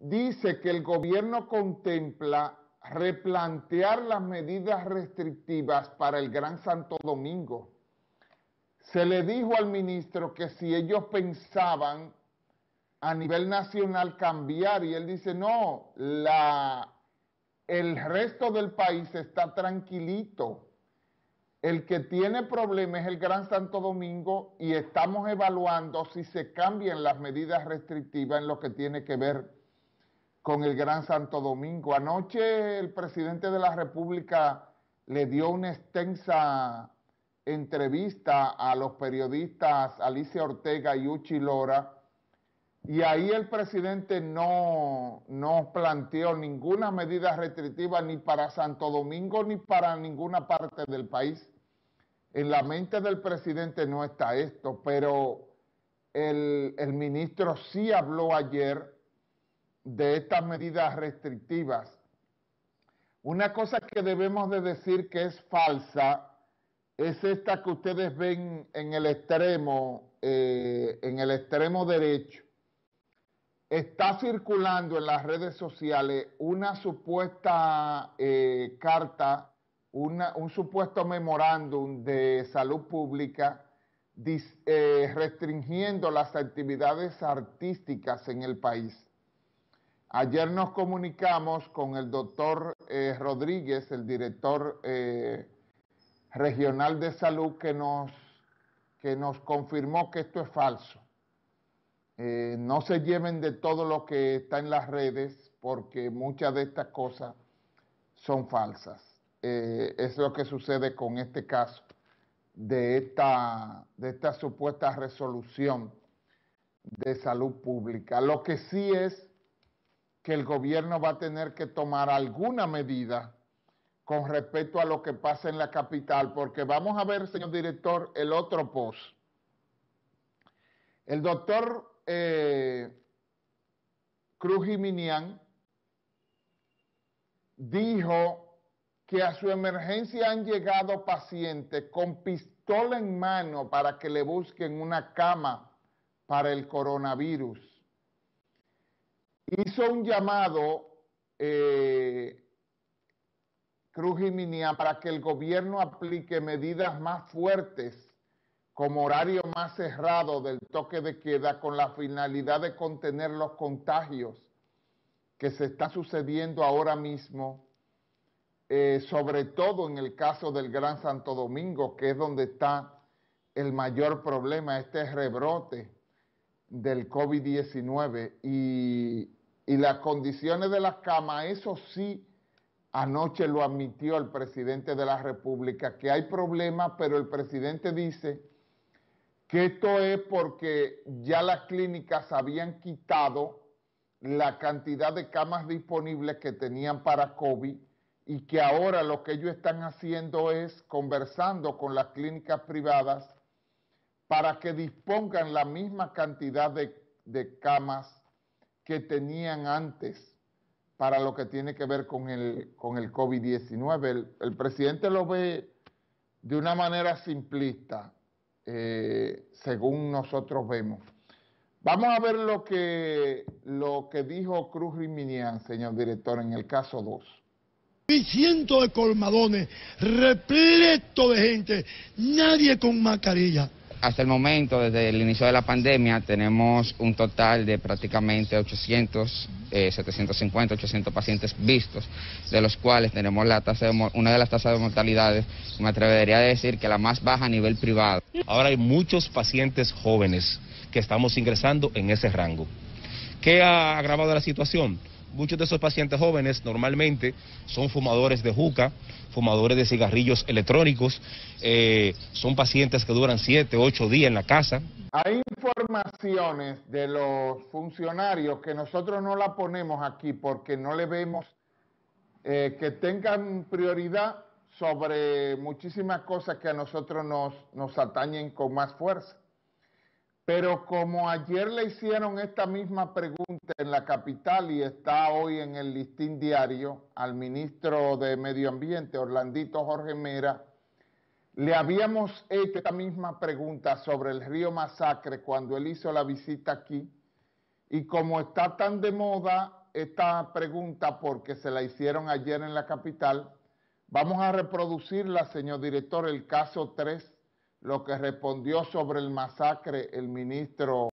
dice que el gobierno contempla replantear las medidas restrictivas para el Gran Santo Domingo. Se le dijo al ministro que si ellos pensaban a nivel nacional cambiar y él dice, no, el resto del país está tranquilito. El que tiene problemas es el Gran Santo Domingo y estamos evaluando si se cambian las medidas restrictivas en lo que tiene que ver con el Gran Santo Domingo. Anoche el presidente de la República le dio una extensa entrevista a los periodistas Alicia Ortega y Uchi Lora, y ahí el presidente no, no planteó ninguna medida restrictiva ni para Santo Domingo ni para ninguna parte del país. En la mente del presidente no está esto, pero el, ministro sí habló ayer de estas medidas restrictivas. Una cosa que debemos de decir que es falsa es esta que ustedes ven en el extremo, eh, en el extremo derecho. Está circulando en las redes sociales una supuesta eh, carta, un supuesto memorándum de salud pública eh, restringiendo las actividades artísticas en el país. Ayer nos comunicamos con el doctor eh, Rodríguez, el director eh, regional de salud, que nos, que nos confirmó que esto es falso. No se lleven de todo lo que está en las redes, porque muchas de estas cosas son falsas. Es lo que sucede con este caso de esta, de esta supuesta resolución de salud pública. Lo que sí es que el gobierno va a tener que tomar alguna medida con respecto a lo que pasa en la capital, porque vamos a ver, señor director, el otro post. El doctor eh, Cruz Jiminian dijo que a su emergencia han llegado pacientes con pistola en mano para que le busquen una cama para el coronavirus. Hizo un llamado eh, Cruz Minia para que el gobierno aplique medidas más fuertes como horario más cerrado del toque de queda con la finalidad de contener los contagios que se está sucediendo ahora mismo, eh, sobre todo en el caso del Gran Santo Domingo, que es donde está el mayor problema, este rebrote del COVID-19 y y las condiciones de las camas, eso sí, anoche lo admitió el presidente de la República, que hay problemas, pero el presidente dice que esto es porque ya las clínicas habían quitado la cantidad de camas disponibles que tenían para COVID y que ahora lo que ellos están haciendo es conversando con las clínicas privadas para que dispongan la misma cantidad de, camas que tenían antes para lo que tiene que ver con el, con el COVID-19. El, presidente lo ve de una manera simplista, eh, según nosotros vemos. Vamos a ver lo que, lo que dijo Cruz Riminian, señor director, en el caso 2 y cientos de colmadones, repleto de gente, nadie con mascarilla. Hasta el momento, desde el inicio de la pandemia, tenemos un total de prácticamente 800, 750, 800 pacientes vistos, de los cuales tenemos la tasa de, una de las tasas de mortalidades, me atrevería a decir que la más baja a nivel privado. Ahora hay muchos pacientes jóvenes que estamos ingresando en ese rango. ¿Qué ha agravado la situación? Muchos de esos pacientes jóvenes normalmente son fumadores de juca, fumadores de cigarrillos electrónicos, eh, son pacientes que duran 7, 8 días en la casa. Hay informaciones de los funcionarios que nosotros no la ponemos aquí porque no le vemos eh, que tengan prioridad sobre muchísimas cosas que a nosotros nos, nos atañen con más fuerza. Pero como ayer le hicieron esta misma pregunta en la capital y está hoy en el listín diario al ministro de Medio Ambiente, Orlandito Jorge Mera, le habíamos hecho esta misma pregunta sobre el río Masacre cuando él hizo la visita aquí. Y como está tan de moda esta pregunta porque se la hicieron ayer en la capital, vamos a reproducirla, señor director, el caso 3, lo que respondió sobre el masacre el ministro